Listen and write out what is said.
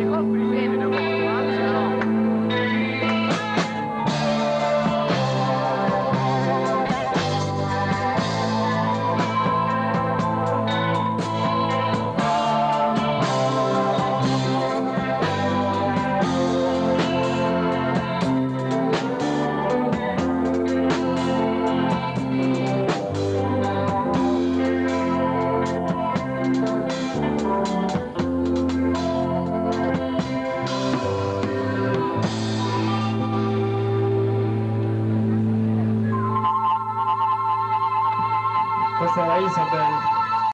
I hope we made it. Pastor Isabel